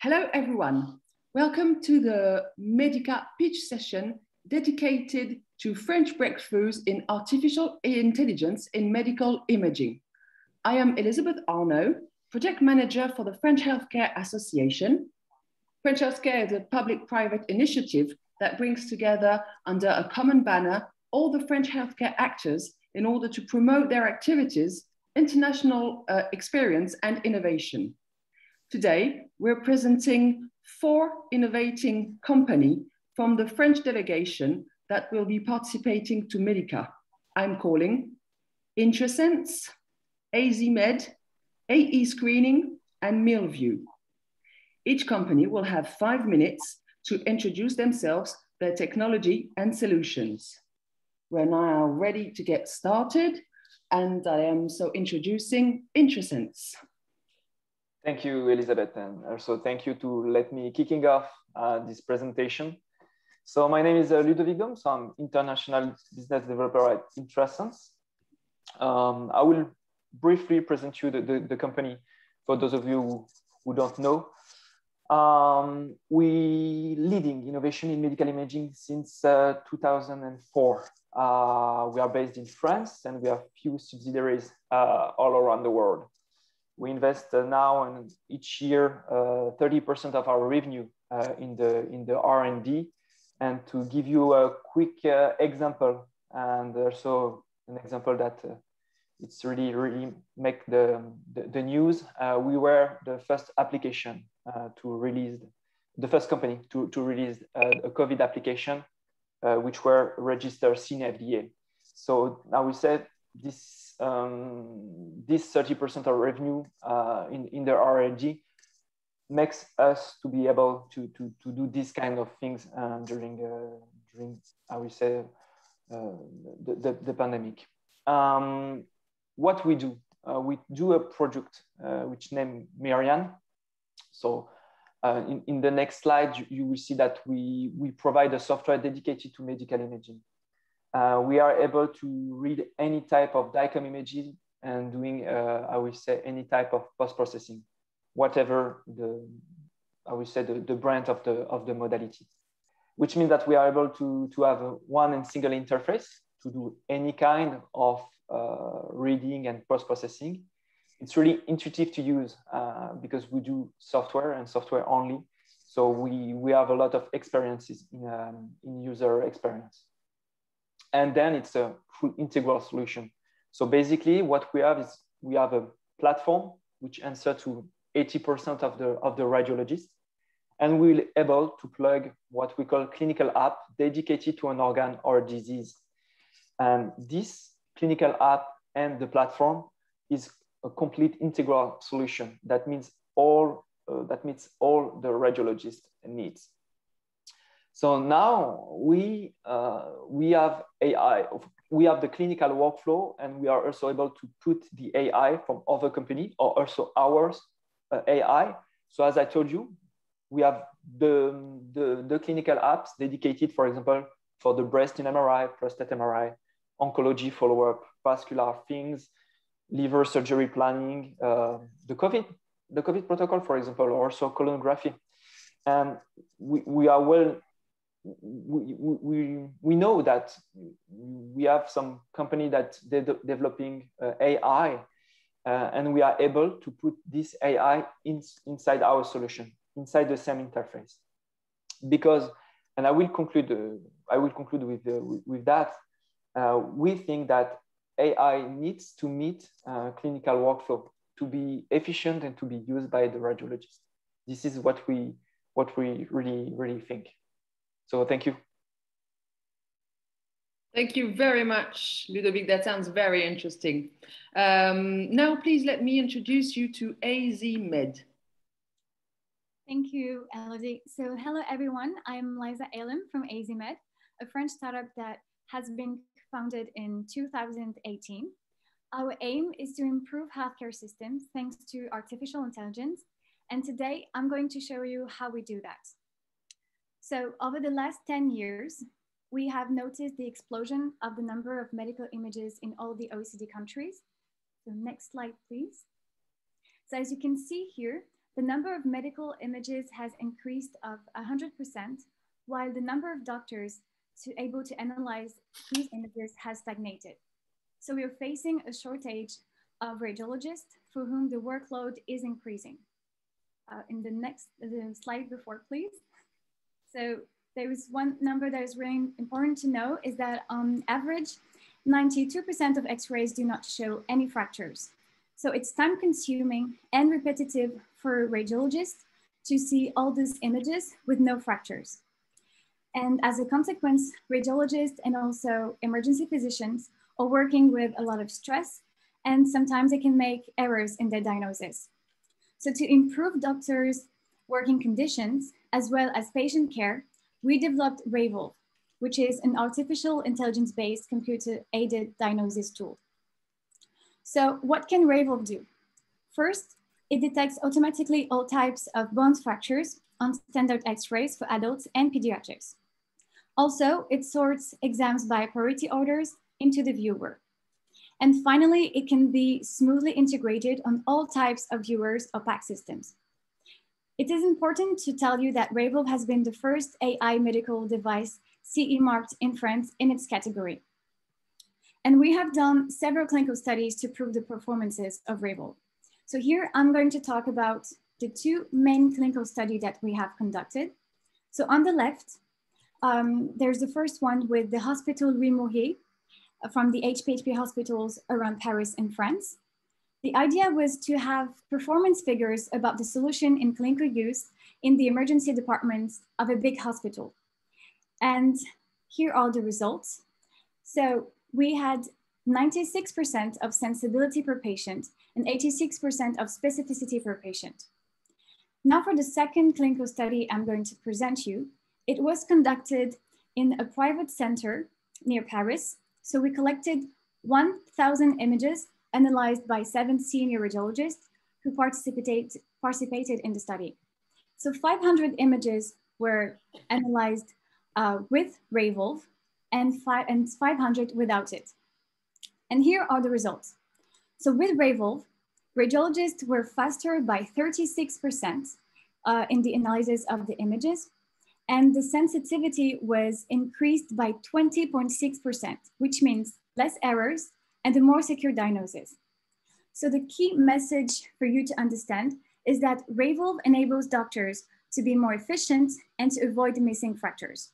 Hello, everyone. Welcome to the Medica pitch session dedicated to French breakthroughs in artificial intelligence in medical imaging. I am Elizabeth Arnaud, project manager for the French Healthcare Association. French Healthcare is a public-private initiative that brings together under a common banner all the French healthcare actors in order to promote their activities, international uh, experience and innovation. Today, we're presenting four innovating company from the French delegation that will be participating to Medica. I'm calling Intrasense, AZMed, AE Screening, and Milvue. Each company will have five minutes to introduce themselves, their technology and solutions. We're now ready to get started and I am so introducing Intrasense. Thank you, Elizabeth, and also thank you to let me kicking off uh, this presentation. So my name is uh, Ludovic Dome, so I'm international business developer at Intrasense. Um, I will briefly present you the, the, the, company for those of you who, who don't know. Um, we leading innovation in medical imaging since uh, 2004. Uh, we are based in France and we have few subsidiaries uh, all around the world we invest uh, now and each year 30% uh, of our revenue uh, in the in the R&D. And to give you a quick example, and also an example that it's really really make the the, the news. we were the first application to release the first company to, to release a COVID application, uh, which were registered in FDA. So now we said this um, this 30% of revenue uh, in, R&D makes us to be able to, to, to do these kind of things uh, during, uh, during, I would say, uh, the, the, the, pandemic. Um, what we do, uh, we do a project uh, which named Myrian. So in, in the next slide, you, you will see that we, we provide a software dedicated to medical imaging uh, we are able to read any type of DICOM images and doing, uh, I will say, any type of post-processing, whatever the, I will say, the, the brand of the, of the modality, which means that we are able to, to have one and single interface to do any kind of uh, reading and post-processing. It's really intuitive to use uh, because we do software and software only. So we, we have a lot of experiences in, um, in user experience and then it's a full integral solution. So basically what we have is we have a platform which answer to 80% of the, of the radiologists, and we'll able to plug what we call clinical app dedicated to an organ or disease. And this clinical app and the platform is a complete integral solution. That means all, uh, that meets all the radiologist needs. So now we, uh, we have AI, we have the clinical workflow and we are also able to put the AI from other company or also ours uh, AI. So as I told you, we have the, the, the clinical apps dedicated, for example, for the breast in MRI, prostate MRI, oncology follow-up, vascular things, liver surgery planning, uh, the COVID, the COVID protocol, for example, or also colonography. And we, we are well we, we, we know that we have some company that they're de developing uh, AI uh, and we are able to put this AI in, inside our solution, inside the same interface. Because, and I will conclude, uh, I will conclude with, uh, with, with, that, uh, we think that AI needs to meet uh, clinical workflow to be efficient and to be used by the radiologist. This is what we, what we really, really think. So thank you. Thank you very much, Ludovic. That sounds very interesting. Um, now, please let me introduce you to AZmed. Thank you, Elodie. So hello, everyone. I'm Liza Alem from AZmed, a French startup that has been founded in 2018. Our aim is to improve healthcare systems thanks to artificial intelligence. And today I'm going to show you how we do that. So over the last 10 years, we have noticed the explosion of the number of medical images in all the OECD countries. So next slide, please. So as you can see here, the number of medical images has increased of 100%, while the number of doctors to able to analyze these images has stagnated. So we are facing a shortage of radiologists for whom the workload is increasing. Uh, in the next the slide before, please. So there is one number that is really important to know is that on average, 92% of x-rays do not show any fractures. So it's time consuming and repetitive for radiologists to see all these images with no fractures. And as a consequence, radiologists and also emergency physicians are working with a lot of stress and sometimes they can make errors in their diagnosis. So to improve doctors' working conditions, as well as patient care, we developed Rayvolve, which is an artificial intelligence-based computer-aided diagnosis tool. So what can Rayvolve do? First, it detects automatically all types of bone fractures on standard x-rays for adults and pediatrics. Also, it sorts exams by priority orders into the viewer. And finally, it can be smoothly integrated on all types of viewers or PAC systems. It is important to tell you that Rayvolve has been the first AI medical device CE marked in France in its category. And we have done several clinical studies to prove the performances of Rayvolve. So here I'm going to talk about the two main clinical studies that we have conducted. So on the left, um, there's the first one with the Hospital Louis uh, from the AP-HP hospitals around Paris in France. The idea was to have performance figures about the solution in clinical use in the emergency departments of a big hospital. And here are the results. So we had 96% of sensibility per patient and 86% of specificity per patient. Now for the second clinical study I'm going to present you, it was conducted in a private center near Paris. So we collected 1,000 images analyzed by seven senior radiologists who participated, participated in the study. So 500 images were analyzed uh, with Rayvolve and, five, and 500 without it. And here are the results. So with Rayvolve, radiologists were faster by 36% uh, in the analysis of the images, and the sensitivity was increased by 20.6%, which means less errors and a more secure diagnosis. So the key message for you to understand is that Rayvolve enables doctors to be more efficient and to avoid missing fractures.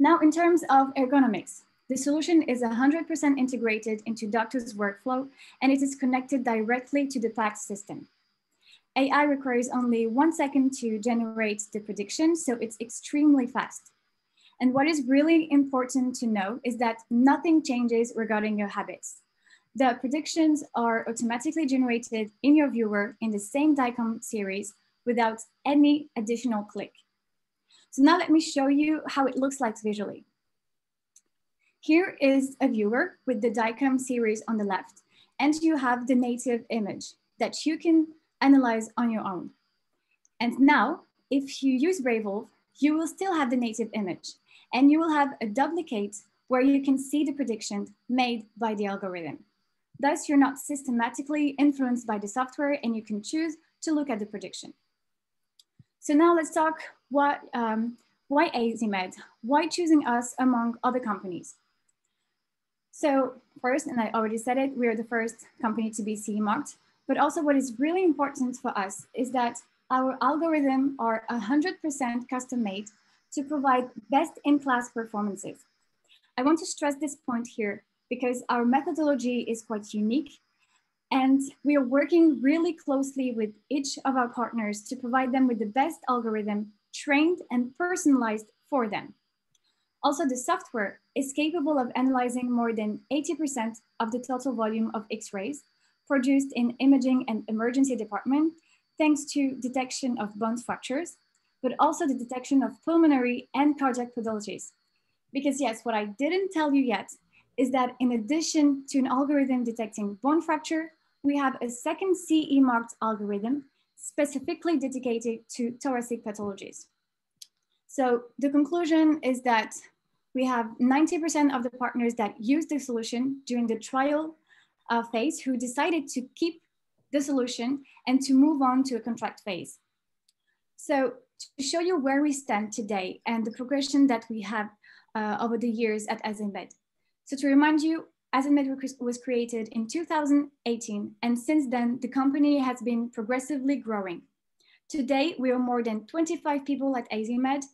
Now, in terms of ergonomics, the solution is 100% integrated into doctor's workflow and it is connected directly to the PACS system. AI requires only one second to generate the prediction, so it's extremely fast. And what is really important to know is that nothing changes regarding your habits. The predictions are automatically generated in your viewer in the same DICOM series without any additional click. So now let me show you how it looks like visually. Here is a viewer with the DICOM series on the left, and you have the native image that you can analyze on your own. And now, if you use Rayvolve, you will still have the native image and you will have a duplicate where you can see the prediction made by the algorithm. Thus, you're not systematically influenced by the software and you can choose to look at the prediction. So now let's talk what, um, why AZMed? Why choosing us among other companies? So first, and I already said it, we are the first company to be CE marked, but also what is really important for us is that our algorithm are 100% custom made to provide best in class performances. I want to stress this point here because our methodology is quite unique and we are working really closely with each of our partners to provide them with the best algorithm trained and personalized for them. Also, the software is capable of analyzing more than 80% of the total volume of X-rays produced in imaging and emergency department, thanks to detection of bone fractures, but also the detection of pulmonary and cardiac pathologies. Because yes, what I didn't tell you yet is that in addition to an algorithm detecting bone fracture, we have a second CE marked algorithm specifically dedicated to thoracic pathologies. So the conclusion is that we have 90% of the partners that use the solution during the trial uh, phase who decided to keep the solution and to move on to a contract phase. So to show you where we stand today and the progression that we have uh, over the years at AZMed. So to remind you, AZMed was created in 2018, and since then, the company has been progressively growing. Today, we are more than 25 people at AZMed,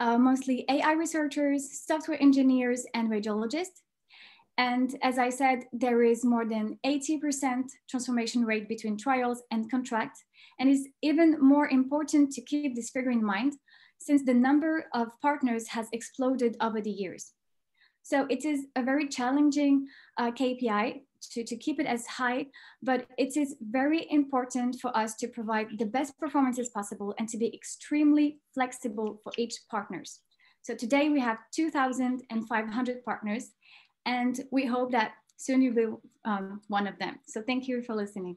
uh, mostly AI researchers, software engineers, and radiologists. And as I said, there is more than 80% transformation rate between trials and contract. And it's even more important to keep this figure in mind since the number of partners has exploded over the years. So it is a very challenging uh, KPI to, to keep it as high, but it is very important for us to provide the best performances possible and to be extremely flexible for each partners. So today we have 2,500 partners and we hope that soon you will um, one of them. So thank you for listening.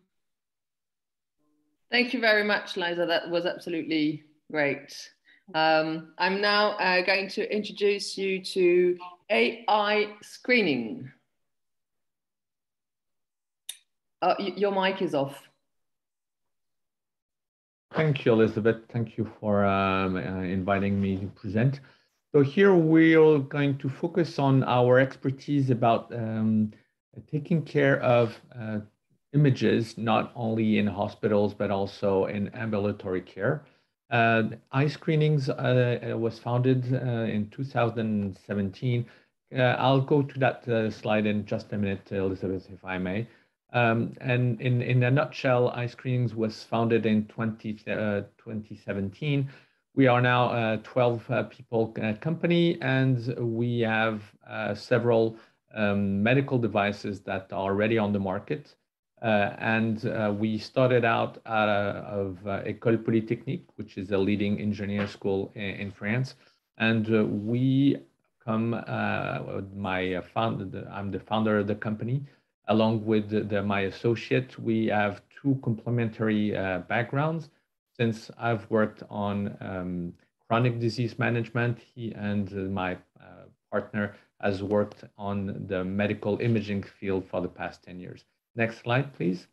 Thank you very much, Liza. That was absolutely great. Um, I'm now uh, going to introduce you to AI screening. Uh, your mic is off. Thank you, Elizabeth. Thank you for um, uh, inviting me to present. So here we're going to focus on our expertise about um, taking care of uh, images, not only in hospitals, but also in ambulatory care. Uh, eye screenings uh, was founded uh, in 2017. Uh, I'll go to that uh, slide in just a minute, Elizabeth, if I may. Um, and in, in a nutshell, eye screenings was founded in 20, 2017 we are now a 12 uh, people uh, company and we have uh, several um, medical devices that are already on the market. Uh, and uh, we started out out of uh, École Polytechnique, which is a leading engineer school in, in France. And we come, my founder, I'm the founder of the company, along with the, the, my associate. We have two complementary backgrounds since I've worked on um, chronic disease management, he and my uh, partner has worked on the medical imaging field for the past 10 years. Next slide, please.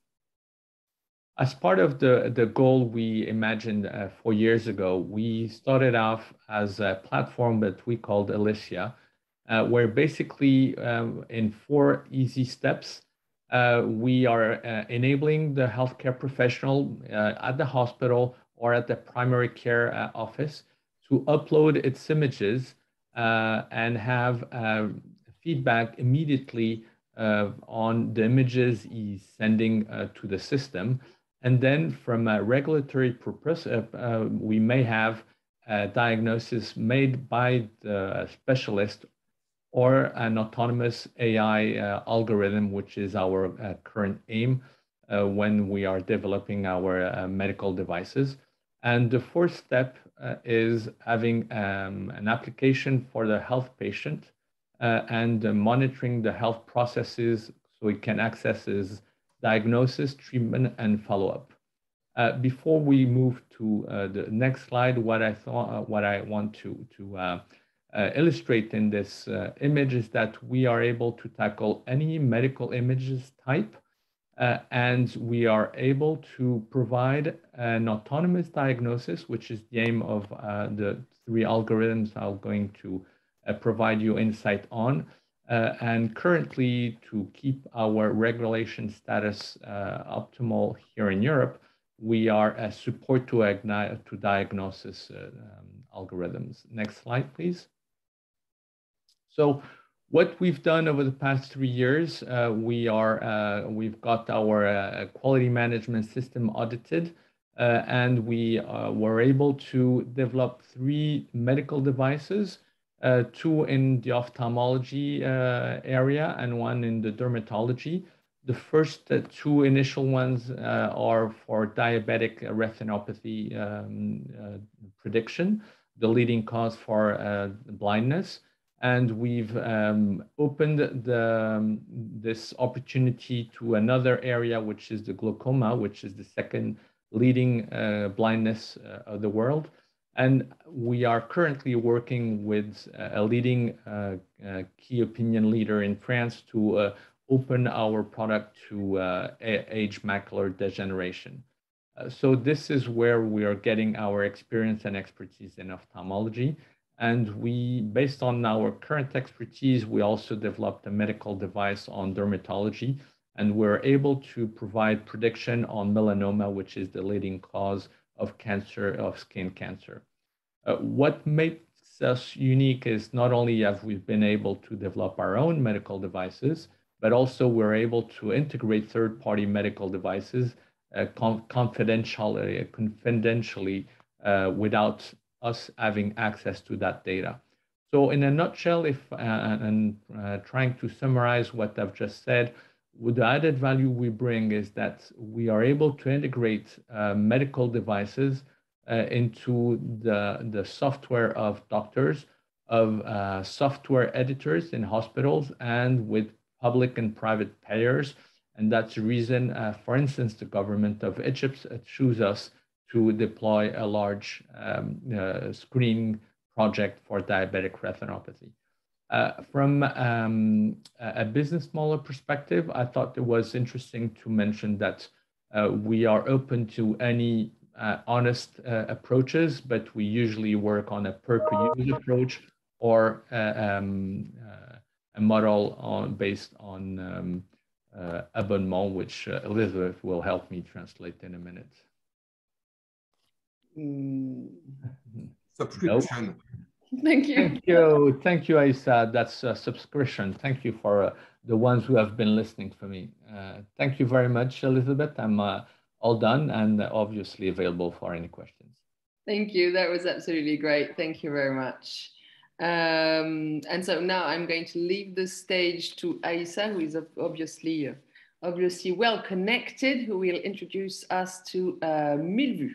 As part of the, the goal we imagined uh, four years ago, we started off as a platform that we called Alicia, uh, where basically um, in four easy steps, uh, we are uh, enabling the healthcare professional uh, at the hospital or at the primary care uh, office to upload its images uh, and have uh, feedback immediately on the images he's sending to the system. And then from a regulatory purpose, we may have a diagnosis made by the specialist or an autonomous AI uh, algorithm, which is our uh, current aim uh, when we are developing our uh, medical devices. And the fourth step uh, is having um, an application for the health patient uh, and monitoring the health processes so it can access his diagnosis, treatment, and follow-up. before we move to the next slide, what I thought, what I want to, to uh, illustrate in this uh, image is that we are able to tackle any medical images type uh, and we are able to provide an autonomous diagnosis, which is the aim of uh, the three algorithms I'm going to uh, provide you insight on. Uh, and currently, to keep our regulation status optimal here in Europe, we are a support to, to diagnosis um, algorithms. Next slide, please. So what we've done over the past three years, uh, we are, uh, we've got our uh, quality management system audited, uh, and we uh, were able to develop three medical devices, uh, two in the ophthalmology area and one in the dermatology. The first two initial ones are for diabetic retinopathy um, prediction, the leading cause for blindness and we've um, opened the, um, this opportunity to another area, which is the glaucoma, which is the second leading uh, blindness uh, of the world. And we are currently working with a leading uh, uh key opinion leader in France to uh, open our product to uh, age macular degeneration. Uh, so this is where we are getting our experience and expertise in ophthalmology. And we, based on our current expertise, we also developed a medical device on dermatology, and we're able to provide prediction on melanoma, which is the leading cause of cancer, of skin cancer. Uh, what makes us unique is not only have we been able to develop our own medical devices, but also we're able to integrate third-party medical devices uh, confidentially, confidentially uh, without us having access to that data. So in a nutshell, if uh, and uh, trying to summarize what I've just said, the added value we bring is that we are able to integrate uh, medical devices uh, into the, the software of doctors, of uh, software editors in hospitals, and with public and private payers. And that's the reason, uh, for instance, the government of Egypt chose us to deploy a large um, uh, screening project for diabetic retinopathy. Uh, from um, a business model perspective, I thought it was interesting to mention that uh, we are open to any uh, honest uh, approaches, but we usually work on a per user approach or uh, um, a model on, based on um, abonnement, which Elizabeth will help me translate in a minute. Mm. Subscription. Nope. Thank you. Thank you. Thank you, Aisa. That's a subscription. Thank you for uh, the ones who have been listening for me. Uh, thank you very much, Elizabeth. I'm uh, all done and obviously available for any questions. Thank you. That was absolutely great. Thank you very much. Um, and so now I'm going to leave the stage to Aisa, who is obviously obviously well connected, who will introduce us to uh, Mille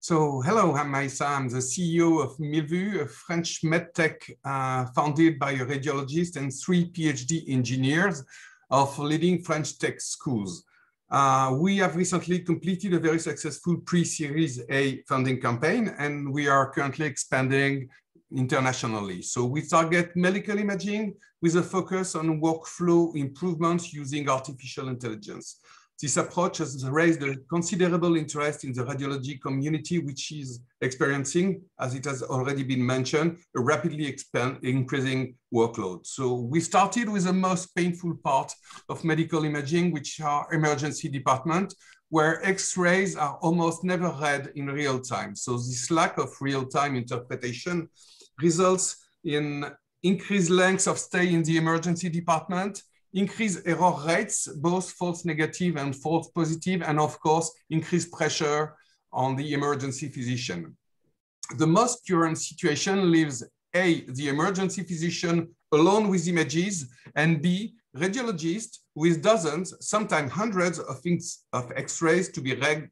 so hello, I'm Aisa. I'm the CEO of Milvue, a French medtech uh, founded by a radiologist and three PhD engineers of leading French tech schools. Uh, we have recently completed a very successful pre-series A funding campaign, and we are currently expanding internationally. So we target medical imaging with a focus on workflow improvements using artificial intelligence. This approach has raised a considerable interest in the radiology community, which is experiencing, as it has already been mentioned, a rapidly increasing workload. So we started with the most painful part of medical imaging, which are emergency department, where x-rays are almost never read in real time. So this lack of real-time interpretation results in increased lengths of stay in the emergency department, increase error rates, both false negative and false positive, and of course, increase pressure on the emergency physician. The most current situation leaves A, the emergency physician alone with images, and B, radiologists with dozens, sometimes hundreds of, of x-rays to be read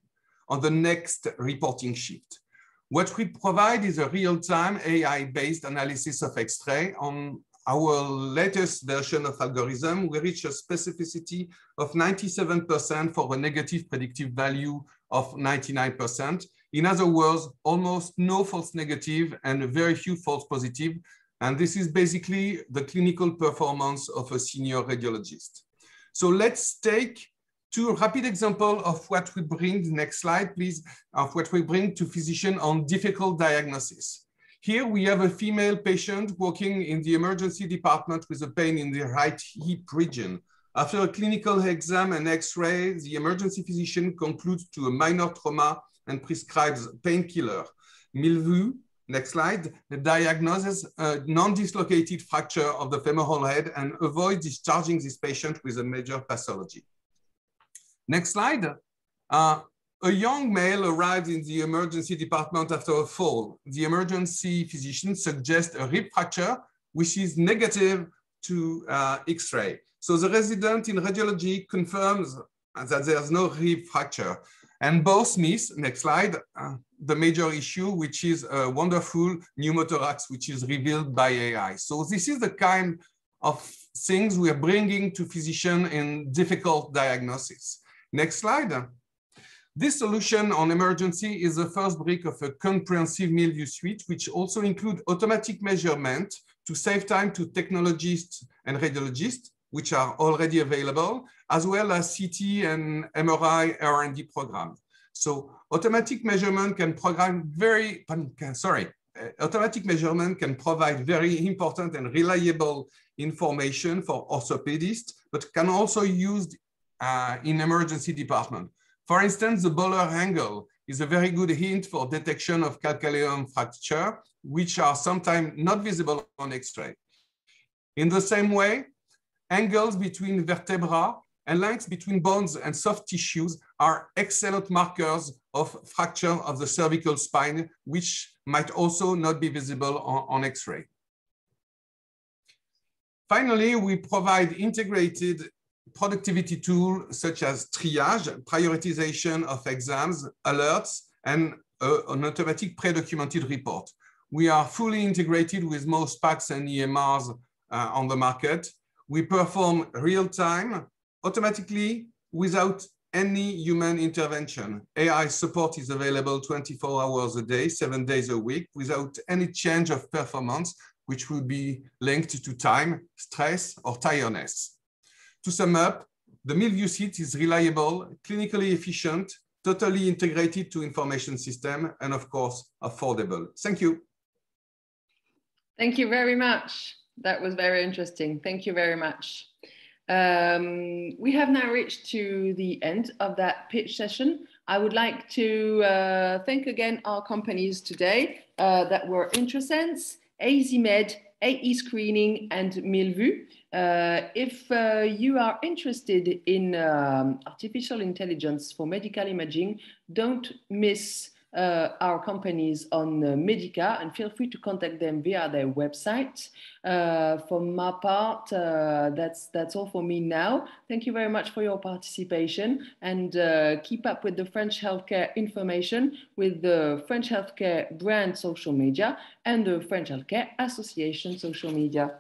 on the next reporting shift. What we provide is a real-time AI-based analysis of X-ray on our latest version of algorithm, we reach a specificity of 97% for a negative predictive value of 99%. In other words, almost no false negative and very few false positive. And this is basically the clinical performance of a senior radiologist. So let's take two rapid examples of what we bring, next slide please, of what we bring to physician on difficult diagnosis. Here we have a female patient working in the emergency department with a pain in the right hip region. After a clinical exam and x-ray, the emergency physician concludes to a minor trauma and prescribes painkiller. Milvue, next slide, diagnoses a non-dislocated fracture of the femoral head and avoids discharging this patient with a major pathology. Next slide. Uh, a young male arrives in the emergency department after a fall. The emergency physician suggests a rib fracture, which is negative to uh, X-ray. So the resident in radiology confirms that there's no rib fracture. And both miss, next slide, uh, the major issue, which is a wonderful pneumothorax, which is revealed by AI. So this is the kind of things we are bringing to physician in difficult diagnosis. Next slide. This solution on emergency is the first brick of a comprehensive Milvue suite, which also include automatic measurement to save time to technologists and radiologists, which are already available, as well as CT and MRI R&D programs. So automatic measurement can program very, sorry, uh, automatic measurement can provide very important and reliable information for orthopedists, but can also used uh, in emergency department. For instance, the Böhler angle is a very good hint for detection of calcaneum fracture, which are sometimes not visible on X-ray. In the same way, angles between vertebrae and lengths between bones and soft tissues are excellent markers of fracture of the cervical spine, which might also not be visible on, on X-ray. Finally, we provide integrated productivity tools such as triage, prioritization of exams, alerts, and uh, an automatic pre-documented report. We are fully integrated with most PACS and EMRs uh, on the market. We perform real-time, automatically, without any human intervention. AI support is available 24 hours a day, seven days a week, without any change of performance, which would be linked to time, stress, or tiredness. To sum up, the Milvue Seat is reliable, clinically efficient, totally integrated to information system, and of course, affordable. Thank you. Thank you very much. That was very interesting. Thank you very much. Um, we have now reached to the end of that pitch session. I would like to uh, thank again our companies today uh, that were IntraSense, AZMed, AE Screening, and Milvue. Uh, if uh, you are interested in um, artificial intelligence for medical imaging, don't miss uh, our companies on uh, Medica and feel free to contact them via their website. Uh, for my part, uh, that's, that's all for me now. Thank you very much for your participation and uh, keep up with the French healthcare information with the French Healthcare brand social media and the French Healthcare Association social media.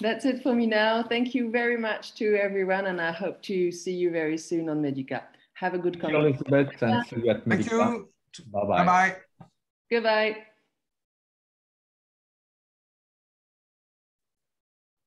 That's it for me now. Thank you very much to everyone and I hope to see you very soon on Medica. Have a good conference. Elizabeth, you. Thank you. Bye-bye. Bye-bye. Goodbye.